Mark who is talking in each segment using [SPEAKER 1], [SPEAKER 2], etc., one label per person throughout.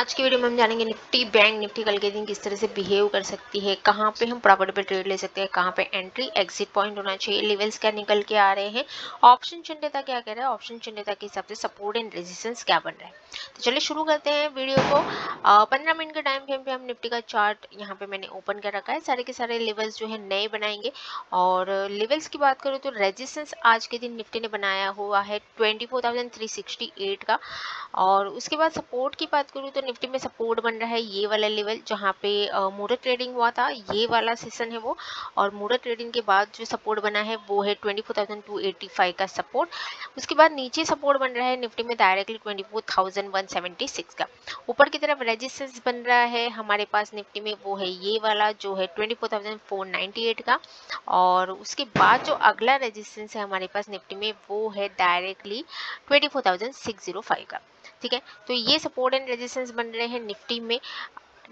[SPEAKER 1] आज की वीडियो में हम जानेंगे निफ्टी बैंक निफ्टी कल के दिन किस तरह से बिहेव कर सकती है, कहाँ पे हम प्रॉपर्टी पे ट्रेड ले सकते हैं, कहाँ पे एंट्री एग्जिट पॉइंट होना चाहिए लेवल्स क्या निकल के आ रहे हैं ऑप्शन चिन्हता क्या कह रहा है ऑप्शन चिन्हता के हिसाब से सपोर्ट एंड रेजिस्टेंस क्या बन रहा है। तो चलिए शुरू करते हैं वीडियो को। पंद्रह मिनट के टाइम फ्रेम पे हम निफ्टी का चार्ट यहाँ पे मैंने ओपन कर रखा है। सारे के सारे लेवल्स जो है नए बनाएँगे। और लेवल्स की बात करूँ तो रेजिस्टेंस आज के दिन निफ्टी ने बनाया हुआ है ट्वेंटी का। और उसके बाद सपोर्ट की बात करूँ तो निफ्टी में सपोर्ट बन रहा है ये वाला लेवल जहाँ पे मूरत ट्रेडिंग हुआ था ये वाला सेशन है वो। और मूरत ट्रेडिंग के बाद जो सपोर्ट बना है वो है 24,285 का सपोर्ट उसके बाद नीचे सपोर्ट बन रहा है निफ्टी में डायरेक्टली 24,176 का। ऊपर की तरफ़ रेजिस्टेंस बन रहा है हमारे पास निफ्टी में वो है ये वाला जो है 24,498 का। और उसके बाद जो अगला रेजिस्टेंस है हमारे पास निफ्टी में वो है डायरेक्टली 24,605 का। ठीक है? तो ये सपोर्ट एंड रेजिस्टेंस बन रहे हैं निफ्टी में।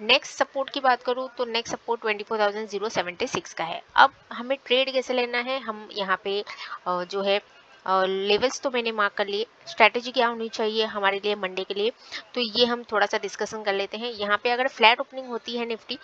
[SPEAKER 1] नेक्स्ट सपोर्ट की बात करूँ तो नेक्स्ट सपोर्ट 24,076 का है। अब हमें ट्रेड कैसे लेना है? हम यहाँ पे जो है लेवल्स तो मैंने मार्क कर लिए। स्ट्रैटेजी क्या होनी चाहिए हमारे लिए मंडे के लिए? तो ये हम थोड़ा सा डिस्कशन कर लेते हैं। यहाँ पे अगर फ्लैट ओपनिंग होती है निफ्टी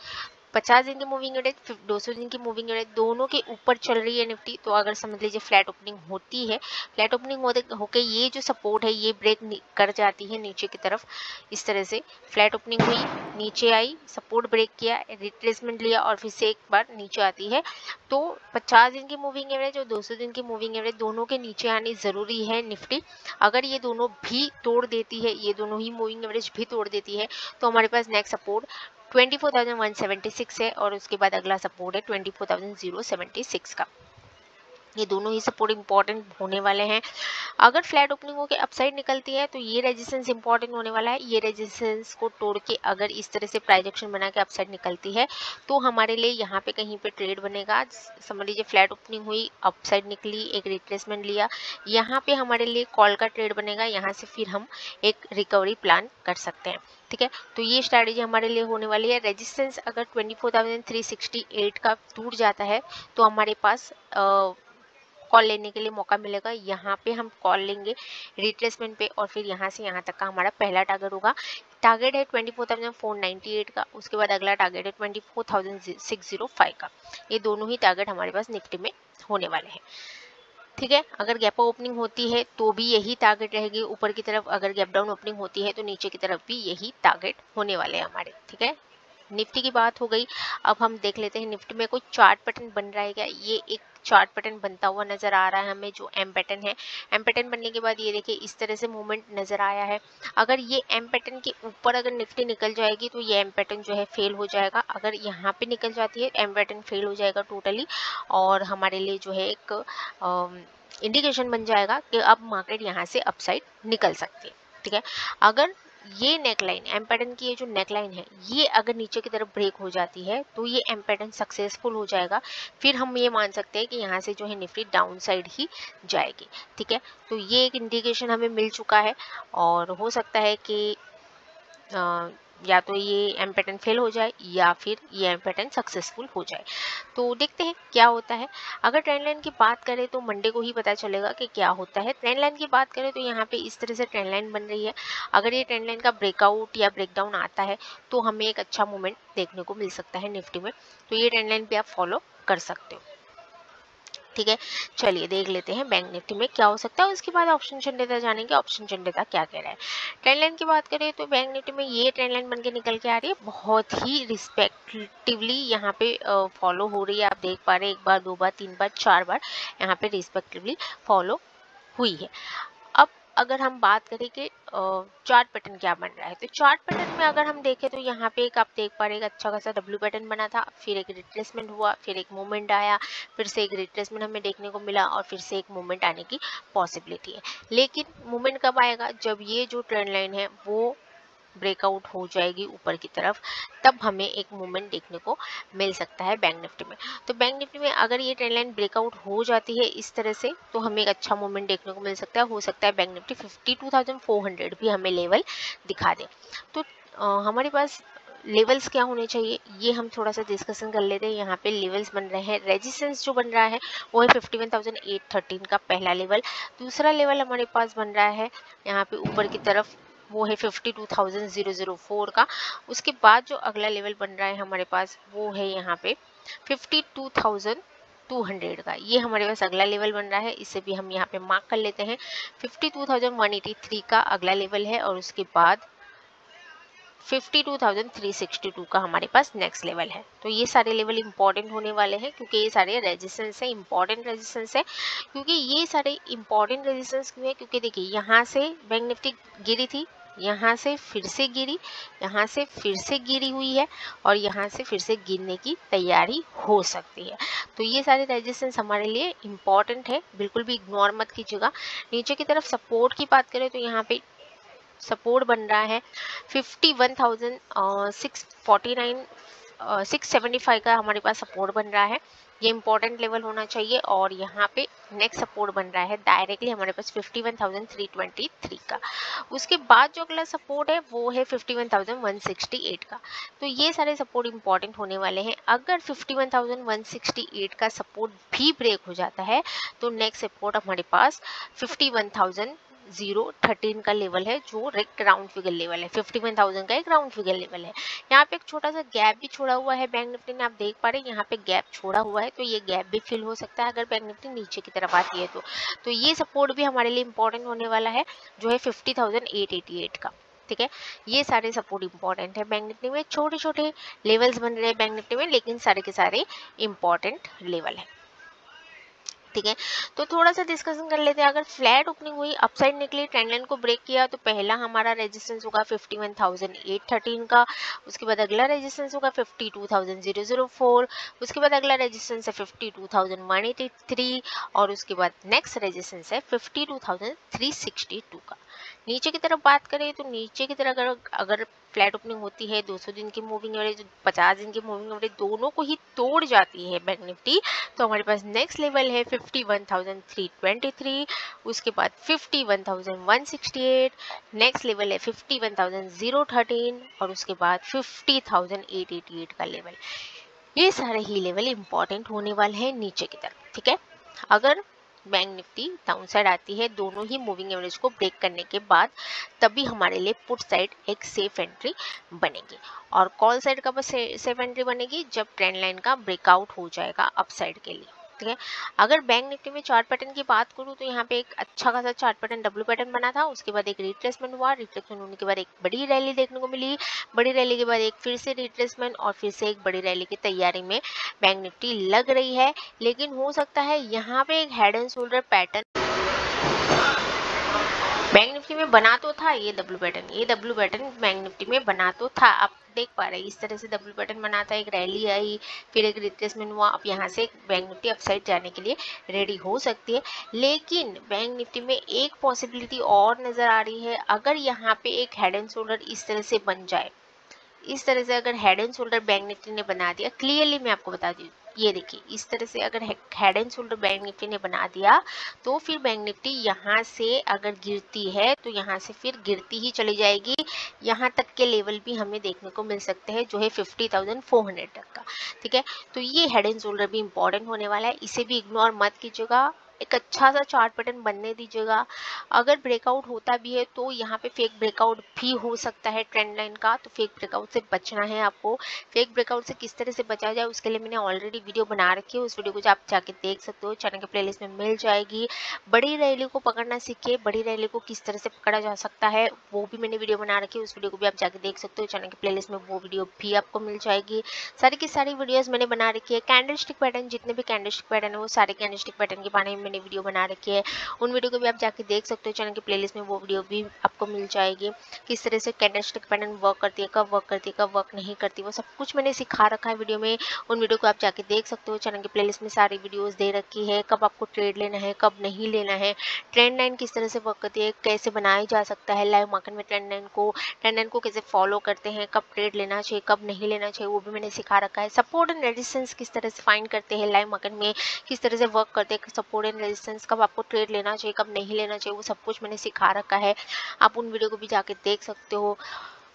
[SPEAKER 1] पचास दिन की मूविंग एवरेज दो सौ दिन की मूविंग एवरेज दोनों के ऊपर चल रही है निफ्टी तो अगर समझ लीजिए फ्लैट ओपनिंग होती है फ्लैट ओपनिंग होते, होके ये जो सपोर्ट है, ये ब्रेक कर जाती है नीचे की तरफ़, इस तरह से। फ्लैट ओपनिंग हुई, नीचे आई सपोर्ट ब्रेक किया रिट्रेसमेंट लिया और फिर से एक बार नीचे आती है। तो 50 दिन की मूविंग एवरेज और 200 दिन की मूविंग एवरेज दोनों के नीचे आनी ज़रूरी है निफ्टी अगर ये दोनों भी तोड़ देती है, ये दोनों ही मूविंग एवरेज भी तोड़ देती है तो हमारे पास नेक्स्ट सपोर्ट 24,176 है और उसके बाद अगला सपोर्ट है 24,076 का। ये दोनों ही सपोर्ट इंपॉर्टेंट होने वाले हैं। अगर फ्लैट ओपनिंग होकर अपसाइड निकलती है तो ये रेजिस्टेंस इंपॉर्टेंट होने वाला है। ये रेजिस्टेंस को तोड़ के अगर इस तरह से प्राइजेक्शन बना के अपसाइड निकलती है तो हमारे लिए यहाँ पे कहीं पे ट्रेड बनेगा। समझ लीजिए फ्लैट ओपनिंग हुई अपसाइड निकली एक रिट्रेसमेंट लिया। यहाँ पे हमारे लिए कॉल का ट्रेड बनेगा। यहाँ से फिर हम एक रिकवरी प्लान कर सकते हैं। ठीक है? तो ये स्ट्रैटेजी हमारे लिए होने वाली है। रेजिस्टेंस अगर 24,368 का टूट जाता है तो हमारे पास आ, कॉल लेने के लिए मौका मिलेगा। यहाँ पे हम कॉल लेंगे रिप्लेसमेंट पे और फिर यहाँ से यहाँ तक का हमारा पहला टारगेट होगा। टारगेट है twenty four thousand four ninety eight का। उसके बाद अगला टारगेट है twenty four thousand six zero five का। ये दोनों ही टारगेट हमारे पास निफ्टी में होने वाले हैं। ठीक है? अगर गैप ओपनिंग होती है तो भी यही टारगेट रहेगी। ऊपर की तरफ़ अगर गैप डाउन ओपनिंग होती है तो नीचे की तरफ़ भी यही टारगेट होने वाले हैं हमारे। ठीक है? निफ्टी की बात हो गई। अब हम देख लेते हैं निफ्टी में कोई चार्ट पैटर्न बन रहा है क्या? ये एक चार्ट पैटर्न बनता हुआ नज़र आ रहा है हमें, जो एम पैटर्न है। एम पैटर्न बनने के बाद ये देखिए, इस तरह से मूवमेंट नज़र आया है। अगर ये एम पैटर्न के ऊपर अगर निफ्टी निकल जाएगी तो ये एम पैटर्न जो है फेल हो जाएगा। अगर यहाँ पे निकल जाती है एम पैटर्न फेल हो जाएगा टोटली और हमारे लिए जो है एक इंडिकेशन बन जाएगा कि अब मार्केट यहाँ से अपसाइड निकल सकती है। ठीक है? अगर ये नेकलाइन एम पैटर्न की ये जो नेकलाइन है, ये अगर नीचे की तरफ़ ब्रेक हो जाती है तो ये एम पैटर्न सक्सेसफुल हो जाएगा। फिर हम ये मान सकते हैं कि यहाँ से जो है निफ्टी डाउन साइड ही जाएगी, ठीक है? तो ये एक इंडिकेशन हमें मिल चुका है और हो सकता है कि या तो ये एम पैटर्न फेल हो जाए या फिर ये एम पैटर्न सक्सेसफुल हो जाए। तो देखते हैं क्या होता है। अगर ट्रेंड लाइन की बात करें तो मंडे को ही पता चलेगा कि क्या होता है। ट्रेंड लाइन की बात करें तो यहाँ पे इस तरह से ट्रेंड लाइन बन रही है। अगर ये ट्रेंड लाइन का ब्रेकआउट या ब्रेकडाउन आता है तो हमें एक अच्छा मूवमेंट देखने को मिल सकता है निफ्टी में। तो ये ट्रेंड लाइन भी आप फॉलो कर सकते हो। ठीक है? चलिए देख लेते हैं बैंक निफ्टी में क्या हो सकता है उसके बाद ऑप्शन चंडेता जानेंगे ऑप्शन चंडेता क्या कह रहा है। ट्रेंड लाइन की बात करें तो बैंक निफ्टी में ये ट्रेंड लाइन बन के निकल के आ रही है। बहुत ही रिस्पेक्टिवली यहाँ पे फॉलो हो रही है। आप देख पा रहे हैं एक बार, दो बार, तीन बार, चार बार यहाँ पे रिस्पेक्टिवली फॉलो हुई है। अगर हम बात करें कि चार्ट पैटर्न क्या बन रहा है तो चार्ट पैटर्न में अगर हम देखें तो यहाँ पे एक आप देख पा रहे एक अच्छा खासा डब्ल्यू पैटर्न बना था, फिर एक रिट्रेसमेंट हुआ, फिर एक मूवमेंट आया, फिर से एक रिट्रेसमेंट हमें देखने को मिला और फिर से एक मूवमेंट आने की पॉसिबिलिटी है। लेकिन मूवमेंट कब आएगा? जब ये जो ट्रेंड लाइन है, वो ब्रेकआउट हो जाएगी ऊपर की तरफ़ तब हमें एक मूवमेंट देखने को मिल सकता है बैंक निफ्टी में। तो बैंक निफ्टी में अगर ये ट्रेंड लाइन ब्रेकआउट हो जाती है इस तरह से तो हमें एक अच्छा मूवमेंट देखने को मिल सकता है। हो सकता है Bank Nifty fifty two thousand four hundred भी हमें लेवल दिखा दे। तो आ, हमारे पास लेवल्स क्या होने चाहिए? ये हम थोड़ा सा डिस्कशन कर लेते हैं। यहाँ पे लेवल्स बन रहे हैं। रेजिस्टेंस जो बन रहा है वो है 51,813 का पहला लेवल दूसरा लेवल हमारे पास बन रहा है यहाँ पे ऊपर की तरफ़। वो है fifty two thousand zero zero four का। उसके बाद जो अगला लेवल बन रहा है हमारे पास, वो है यहाँ पे fifty two thousand two hundred का। ये हमारे पास अगला लेवल बन रहा है, इसे भी हम यहाँ पे मार्क कर लेते हैं। Fifty two thousand one eighty three का अगला लेवल है और उसके बाद 52,362 का हमारे पास नेक्स्ट लेवल है। तो ये सारे लेवल इंपॉर्टेंट होने वाले हैं क्योंकि ये सारे रेजिस्टेंस है इंपॉर्टेंट रेजिस्टेंस है। क्योंकि ये सारे इंपॉर्टेंट रेजिस्टेंस क्यों है? क्योंकि देखिए यहाँ से बैंक निफ्टी गिरी थी यहाँ से फिर से गिरी यहाँ से फिर से गिरी हुई है और यहाँ से फिर से गिरने की तैयारी हो सकती है। तो ये सारे रेजिस्टेंस हमारे लिए इंपॉर्टेंट है बिल्कुल भी इग्नोर मत कीजिएगा। नीचे की तरफ़ सपोर्ट की बात करें तो यहाँ पे सपोर्ट बन रहा है। Fifty one thousand six forty nine six seventy five का हमारे पास सपोर्ट बन रहा है। ये इंपॉर्टेंट लेवल होना चाहिए और यहाँ पे नेक्स्ट सपोर्ट बन रहा है। डायरेक्टली हमारे पास 51,323 का। उसके बाद जो अगला सपोर्ट है वो है 51,168 का। तो ये सारे सपोर्ट इंपॉर्टेंट होने वाले हैं। अगर 51,168 का सपोर्ट भी ब्रेक हो जाता है तो नेक्स्ट सपोर्ट हमारे पास 51,000 ज़ीरो थर्टीन का लेवल है, जो एक राउंड फिगर लेवल है। फिफ्टी वन थाउज़ेंड का एक राउंड फिगर लेवल है। यहाँ पे एक छोटा सा गैप भी छोड़ा हुआ है बैंक निफ्टी ने, आप देख पा रहे हैं, यहाँ पे गैप छोड़ा हुआ है तो ये गैप भी फिल हो सकता है अगर बैंक निफ्टी नीचे की तरफ़ आती है तो। तो ये सपोर्ट भी हमारे लिए इंपॉर्टेंट होने वाला है, जो है fifty thousand eight eighty eight का। ठीक है? ये सारे सपोर्ट इंपॉर्टेंट है बैंक निफ्टी में। छोटे छोटे लेवल्स बन रहे हैं बैंक निफ्टी में, लेकिन सारे के सारे इंपॉर्टेंट लेवल है। ठीक है। तो थोड़ा सा डिस्कशन कर लेते हैं। अगर फ्लैट ओपनिंग हुई अपसाइड निकली ट्रेंड लाइन को ब्रेक किया तो पहला हमारा रेजिस्टेंस होगा 51,813 का। उसके बाद अगला रेजिस्टेंस होगा 52,004 उसके बाद अगला रेजिस्टेंस है 52,183 और उसके बाद नेक्स्ट रेजिस्टेंस है 52,362 का। नीचे की तरफ़ बात करें तो नीचे की तरफ़ अगर अगर फ्लैट ओपनिंग होती है 200 दिन की मूविंग एवरेज 50 दिन की मूविंग एवरेज दोनों को ही तोड़ जाती है बैंक निफ्टी। तो हमारे पास नेक्स्ट लेवल है 51,323 उसके बाद 51,168 नेक्स्ट लेवल है 51,013 और उसके बाद 50,888 का लेवल ये सारे ही लेवल इंपॉर्टेंट होने वाले हैं नीचे की तरफ़ ठीक है? अगर बैंक निफ्टी डाउन साइड आती है, दोनों ही मूविंग एवरेज को ब्रेक करने के बाद तभी हमारे लिए पुट साइड एक सेफ़ एंट्री बनेगी। और कॉल साइड का बस सेफ़ एंट्री बनेगी जब ट्रेंड लाइन का ब्रेकआउट हो जाएगा अप साइड के लिए। ठीक है। अगर बैंक निफ्टी में चार्ट पैटर्न की बात करूँ तो यहाँ पे एक अच्छा खासा चार्ट पैटर्न डब्ल्यू पैटर्न बना था, उसके बाद एक रिप्लेसमेंट हुआ रिप्लेसमेंट होने के बाद एक बड़ी रैली देखने को मिली। बड़ी रैली के बाद एक फिर से रिप्लेसमेंट और फिर से एक बड़ी रैली की तैयारी में बैंक निफ्टी लग रही है। लेकिन हो सकता है यहाँ पे एक head and shoulder pattern Bank Nifty में बना तो था, ये डब्ल्यू पैटर्न ये डब्ल्यू पैटर्न बैंक निफ्टी में बना तो था। आप देख पा रहे हैं, इस तरह से डब्ल्यू पैटर्न बना था एक रैली आई, फिर एक रिप्लेसमेंट हुआ। अब यहाँ से बैंक निफ्टी अपसाइड जाने के लिए रेडी हो सकती है। लेकिन बैंक निफ्टी में एक पॉसिबिलिटी और नज़र आ रही है। अगर यहाँ पे एक हेड एंड शोल्डर इस तरह से बन जाए इस तरह से अगर head and shoulder Bank Nifty ने बना दिया क्लियरली मैं आपको बता दी, ये देखिए, इस तरह से अगर head and shoulder Bank Nifty ने बना दिया तो फिर बैंक निफ्टी यहाँ से अगर गिरती है तो यहाँ से फिर गिरती ही चली जाएगी। यहाँ तक के लेवल भी हमें देखने को मिल सकते हैं, जो है फिफ्टी थाउज़ेंड फोर हंड्रेड तक का, ठीक है? तो ये हेड एंड शोल्डर भी इंपॉर्टेंट होने वाला है, इसे भी इग्नोर मत कीजिएगा। एक अच्छा सा चार्ट पैटर्न बनने दीजिएगा। अगर ब्रेकआउट होता भी है तो यहाँ पे फेक ब्रेकआउट भी हो सकता है ट्रेंड लाइन का। तो फेक ब्रेकआउट से बचना है आपको। फेक ब्रेकआउट से किस तरह से बचा जाए उसके लिए मैंने ऑलरेडी वीडियो बना रखी है। उस वीडियो को आप जाके देख सकते हो। चैनल के प्लेलिस्ट में मिल जाएगी। बड़ी रैली को पकड़ना सीखिए। बड़ी रैली को किस तरह से पकड़ा जा सकता है वो भी मैंने वीडियो बना रखी है। उस वीडियो को भी आप जाके देख सकते हो। चैनल के प्लेलिस्ट में वो वीडियो भी आपको मिल जाएगी। सारी की सारी वीडियोज़ मैंने बना रखी है। कैंडल स्टिक पैटर्न जितने भी कैंडल स्टिक पैटर्न है वो सारे कैंडल स्टिक पैटर्न के बारे में मैंने वीडियो बना रखी है। उन वीडियो को भी आप जाके देख सकते हो, चैनल की प्लेलिस्ट में वो वीडियो भी आपको मिल जाएगी। किस तरह से कैंडलस्टिक पैटर्न वर्क करती है, कब वर्क करती है, कब वर्क नहीं करती, वो सब कुछ मैंने सिखा रखा है वीडियो में। उन वीडियो को आप जाके देख सकते हो, चैनल की प्लेलिस्ट में सारी वीडियोज़ दे रखी है, कब आपको ट्रेड लेना है, कब नहीं लेना है। ट्रेंड लाइन किस तरह से वर्क करती है, कैसे बनाया जा सकता है लाइव मार्केट में ट्रेंड लाइन को ट्रेंड लाइन को कैसे फॉलो करते हैं, कब ट्रेड लेना चाहिए, कब नहीं लेना चाहिए, वो भी मैंने सिखा रखा है। सपोर्ट एंड रेजिस्टेंस किस तरह से फाइंड करते हैं लाइव मार्केट में किस तरह से वर्क करते हैं सपोर्ट एंड रेजिस्टेंस कब आपको ट्रेड लेना चाहिए, कब नहीं लेना चाहिए, वो सब कुछ मैंने सिखा रखा है। आप उन वीडियो को भी जाके देख सकते हो।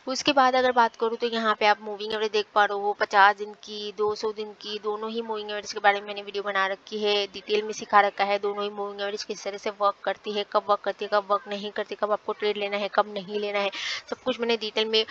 [SPEAKER 1] उसके बाद अगर बात करूँ तो यहाँ पे आप मूविंग एवरेज देख पा रहे हो, पचास दिन की, दो सौ दिन की, दोनों ही मूविंग एवरेज के बारे में मैंने वीडियो बना रखी है डिटेल में सिखा रखा है, दोनों ही मूविंग एवरेज किस तरह से वर्क करती है, कब वर्क करती है, कब वर्क नहीं करती, कब आपको ट्रेड लेना है, कब नहीं लेना है, सब कुछ मैंने डिटेल में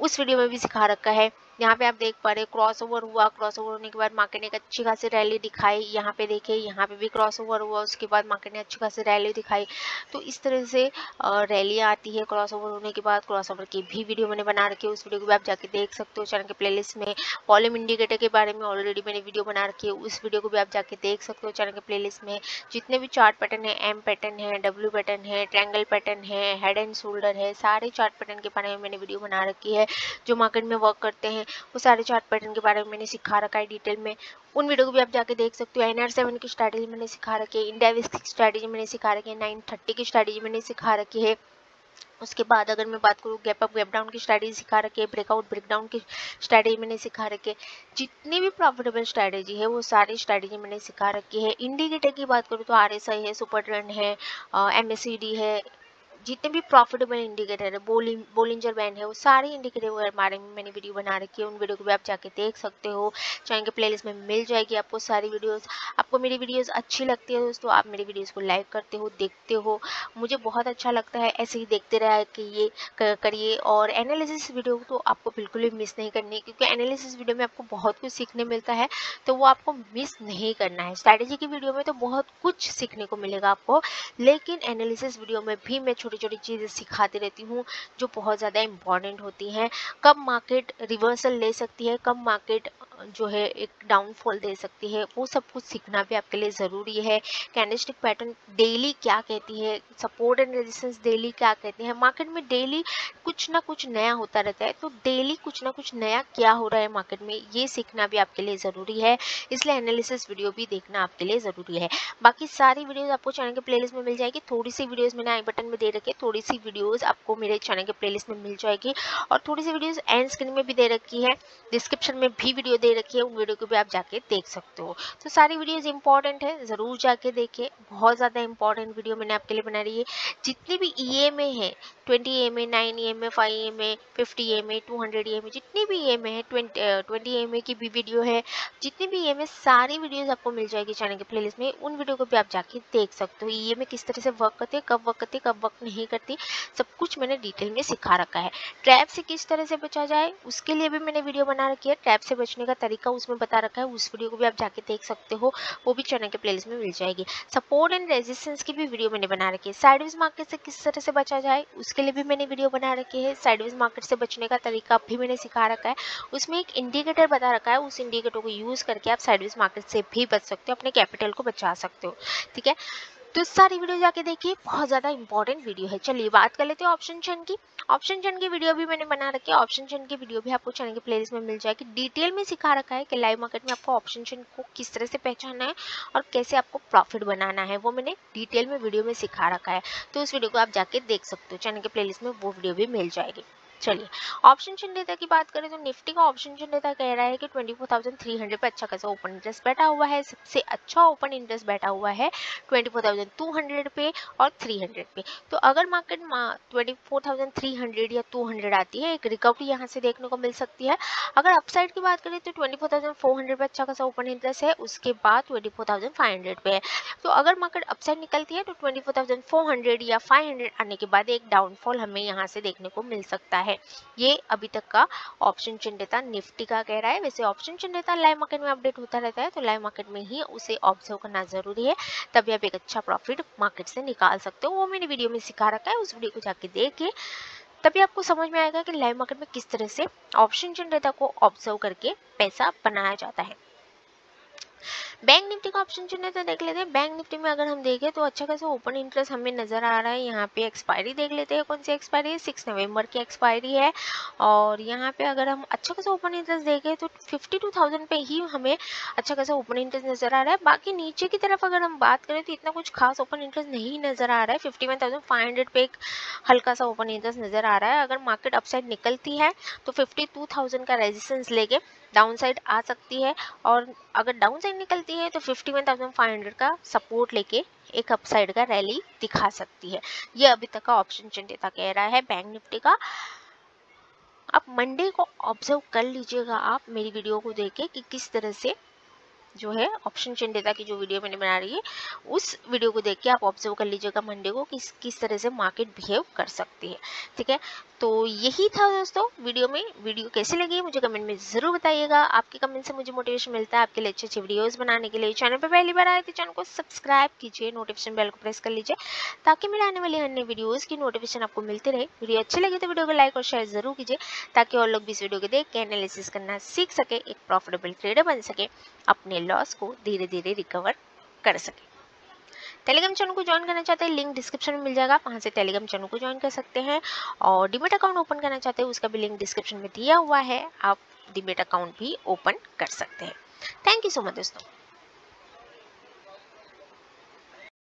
[SPEAKER 1] उस वीडियो में भी सिखा रखा है। यहाँ पे आप देख पा रहे क्रॉस ओवर हुआ। क्रॉस ओवर होने के बाद मार्केट ने एक अच्छी खासी रैली दिखाई। यहाँ पे देखिए, यहाँ पे भी क्रॉस ओवर हुआ। उसके बाद मार्केट ने अच्छी खासी रैली दिखाई। तो इस तरह से रैली आती है क्रॉस ओवर होने के बाद। क्रॉस ओवर की भी वीडियो मैंने बना रखी है। उस वीडियो को भी आप जाके देख सकते हो चैनल के प्ले में। वॉल्यूम इंडिकेटर के बारे में ऑलरेडी मैंने वीडियो बना रखी है। उस वीडियो को भी आप जाके देख सकते हो चैनल के प्ले में। जितने भी चार्ट पैटर्न है एम पैटर्न है डब्ल्यू पैटर्न है ट्रैंगल पैटर्न है हेड एंड शोल्डर है, सारे चार्ट पैटर्न के बारे में मैंने वीडियो बना रखी है। जो मार्केट में वर्क करते हैं वो सारे चार्ट पैटर्न के बारे में मैंने सिखा रखा है डिटेल में। उन वीडियो को भी आप जाके देख सकते हो। एन आर सेवन की स्ट्रैटेजी मैंने सिखा रखी है। इंडिया विस्क की स्ट्रैटेजी मैंने सिखा रखी है। नाइन थर्टी की स्ट्रैटेजी मैंने सिखा रखी है। उसके बाद अगर मैं बात करूँ गैप अप गैप डाउन की स्ट्रैटेजी सिखा रखी है। ब्रेकआउट ब्रेकडाउन की स्ट्रैटेजी मैंने सिखा रखी है। जितनी भी प्रॉफिटेबल स्ट्रैटेजी है, वो सारी स्ट्रैटेजी मैंने सिखा रखी है। इंडिकेटर की बात करूँ तो RSI है सुपर ट्रेंड है एमएससीडी है जितने भी प्रॉफिटेबल इंडिकेटर है बोलिंजर बैंड है, वो सारे इंडिकेटर के बारे में मैंने वीडियो बना रखी है। उन वीडियो को भी आप जाके देख सकते हो। चाहे प्लेलिस्ट में मिल जाएगी आपको सारी वीडियोस आपको मेरी वीडियोस अच्छी लगती है दोस्तों, आप मेरी वीडियोस को लाइक करते हो, देखते हो। मुझे बहुत अच्छा लगता है ऐसे ही देखते रहा कि ये करिए। और एनालिसिस वीडियो तो आपको बिल्कुल भी मिस नहीं करनी क्योंकि एनालिसिस वीडियो में आपको बहुत कुछ सीखने मिलता है तो वो आपको मिस नहीं करना है। स्ट्रैटेजी की वीडियो में तो बहुत कुछ सीखने को मिलेगा आपको, लेकिन एनालिसिस वीडियो में भी मैं छोटी छोटी छोटी चीज़ें सिखाती रहती हूँ, जो बहुत ज़्यादा इंपॉर्टेंट होती हैं। कब मार्केट रिवर्सल ले सकती है, कब मार्केट जो है एक डाउनफॉल दे सकती है, वो सब कुछ सीखना भी आपके लिए ज़रूरी है। कैंडलस्टिक पैटर्न डेली क्या कहती है? सपोर्ट एंड रेजिस्टेंस डेली क्या कहती है? मार्केट में डेली कुछ ना कुछ नया होता रहता है तो डेली कुछ ना कुछ नया क्या हो रहा है मार्केट में, ये सीखना भी आपके लिए ज़रूरी है। इसलिए एनालिसिस वीडियो भी देखना आपके लिए ज़रूरी है। बाकी सारी वीडियोज़ आपको चैनल के प्लेलिस्ट में मिल जाएगी। थोड़ी सी वीडियोज़ मैंने आई बटन में दे रखी है थोड़ी सी वीडियोज़ आपको मेरे चैनल के प्लेलिस्ट में मिल जाएगी और थोड़ी सी वीडियोज़ एंड स्क्रीन में भी दे रखी है। डिस्क्रिप्शन में भी वीडियो दे रखी है उन वीडियो को भी आप जाके देख सकते हो तो सारी वीडियोज़ इंपॉर्टेंट है ज़रूर जाके देखिए बहुत ज़्यादा इंपॉर्टेंट वीडियो मैंने आपके लिए बना रही है जितनी भी ई एम ए है twenty M A nine E M A five M A fifty M A two hundred E M A जितनी भी ई एम ए है ट्वेंटी एम ए की भी वीडियो है जितनी भी ई एम ए सारी वीडियोज़ आपको मिल जाएगी चैनल के प्लेलिस्ट में उन वीडियो को भी आप जाके देख सकते हो ई एम ए किस तरह से वर्क करती है कब वर्क करती है कब वर्क नहीं करती सब कुछ मैंने डिटेल में सिखा रखा है ट्रैप से किस तरह से बचा जाए उसके लिए भी मैंने वीडियो बना रखी है ट्रैप से बचने का तरीका उसमें बता रखा है, उस वीडियो को भी आप जाके देख सकते हो, वो भी चैनल के प्लेलिस्ट में मिल जाएगी। सपोर्ट एंड रेजिस्टेंस की भी वीडियो मैंने बना रखी है। साइडवेज मार्केट से किस तरह से बचा जाए, उसके लिए भी मैंने वीडियो बना रखी है। साइडवेज मार्केट से बचने का तरीका भी मैंने सिखा रखा है। उसमें एक इंडिकेटर बता रखा है, उस इंडिकेटर को यूज़ करके आप साइडवेज मार्केट से भी बच सकते हो, अपने कैपिटल को बचा सकते हो। ठीक है? तो सारी वीडियो जाके देखिए, बहुत ज़्यादा इंपॉर्टेंट वीडियो है। चलिए बात कर लेते हैं ऑप्शन चैन की। ऑप्शन चैन की वीडियो भी मैंने बना रखी है। ऑप्शन चैन की वीडियो भी आपको चैनल के प्लेलिस्ट में मिल जाएगी। डिटेल में सिखा रखा है कि लाइव मार्केट में आपको ऑप्शन चैन को किस तरह से पहचानना है और कैसे आपको प्रॉफिट बनाना है। वो मैंने डिटेल में वीडियो में सिखा रखा है। तो उस वीडियो को आप जाके देख सकते हो। चैनल के प्लेलिस्ट में वो वीडियो भी मिल जाएगी। चलिए ऑप्शन चिन्ह की बात करें तो निफ्टी का ऑप्शन चिन्ह कह रहा है कि 24,300 पे अच्छा खासा ओपन इंटरेस्ट बैठा हुआ है। सबसे अच्छा ओपन इंटरेस्ट बैठा हुआ है 24,200 पे और 300 पे। तो अगर मार्केट 24,300 या 200 आती है एक रिकवरी यहाँ से देखने को मिल सकती है। अगर अपसाइड की बात करें तो 24,400 पे अच्छा खासा ओपन इंटरेस्ट है उसके बाद 24,500 पे है। तो अगर मार्केट अपसाइड निकलती है तो 24,400 या 500 आने के बाद एक डाउनफॉल हमें यहाँ से देखने को मिल सकता है। ये अभी तक का ऑप्शन चिन्हता निफ्टी का कह रहा है। वैसे ऑप्शन चिन्हता लाइव मार्केट में अपडेट होता रहता है तो लाइव मार्केट में ही उसे ऑब्ज़र्व करना ज़रूरी है। तभी आप एक अच्छा प्रॉफिट मार्केट से निकाल सकते हो। वो मैंने वीडियो में सिखा रखा है, उस वीडियो को जाके देखिए। तभी आपको समझ में आएगा कि लाइव मार्केट में किस तरह से ऑप्शन जनरेटर को ऑब्ज़र्व करके पैसा बनाया जाता है। बैंक निफ्टी का ऑप्शन चुने तो देख लेते हैं। बैंक निफ्टी में अगर हम देखें तो अच्छा खासा ओपन इंटरेस्ट हमें नज़र आ रहा है। यहाँ पे एक्सपायरी देख लेते हैं कौन सी एक्सपायरी है। सिक्स नवंबर की एक्सपायरी है। और यहाँ पे अगर हम अच्छा खासा ओपन इंटरेस्ट देखें तो फिफ्टी टू थाउज़ेंड पे ही हमें अच्छा खासा ओपन इंटरेस्ट नज़र आ रहा है। बाकी नीचे की तरफ़ अगर हम बात करें तो इतना कुछ खास ओपन इंटरेस्ट नहीं नज़र आ रहा है। Fifty one thousand five hundred पे एक हल्का सा ओपन इंटरेस्ट नज़र आ रहा है। अगर मार्केट अपसाइड निकलती है तो फिफ्टी टू थाउज़ेंड का रेजिस्टेंस लेके डाउन साइड आ सकती है और अगर डाउन साइड निकलती है तो fifty one thousand five hundred का सपोर्ट लेके एक अप साइड का रैली दिखा सकती है। ये अभी तक का ऑप्शन चिंतिता कह रहा है बैंक निफ्टी का। अब मंडे को ऑब्ज़र्व कर लीजिएगा आप मेरी वीडियो को देख के कि किस तरह से जो है ऑप्शन चेन डेटा की जो वीडियो मैंने बना रही है, उस वीडियो को देख के आप ऑब्ज़र्व कर लीजिएगा मंडे को किस किस तरह से मार्केट बिहेव कर सकती है। ठीक है? तो यही था दोस्तों वीडियो में। वीडियो कैसी लगी मुझे कमेंट में ज़रूर बताइएगा। आपके कमेंट से मुझे मोटिवेशन मिलता है। आपके लिए अच्छे अच्छे वीडियोज़ बनाने के लिए चैनल पर पहली बार आए तो चैनल को सब्सक्राइब कीजिए। नोटिफिकेशन बेल को प्रेस कर लीजिए ताकि मेरे आने वाले अन्य वीडियोज़ की नोटिफिकेशन आपको मिलती रहे। वीडियो अच्छी लगी तो वीडियो को लाइक और शेयर ज़रूर कीजिए ताकि और लोग भी इस वीडियो को देख के एनालिसिस करना सीख सके, एक प्रॉफिटेबल ट्रेडर बन सके, अपने लॉस को धीरे धीरे रिकवर कर सके। टेलीग्राम चैनल को ज्वाइन करना चाहते हैं, लिंक डिस्क्रिप्शन में मिल जाएगा वहाँ से टेलीग्राम चैनल को ज्वाइन कर सकते हैं। और डिमेट अकाउंट ओपन करना चाहते हैं, उसका भी लिंक डिस्क्रिप्शन में दिया हुआ है, आप डिमेट अकाउंट भी ओपन कर सकते हैं। थैंक यू सो मच दोस्तों।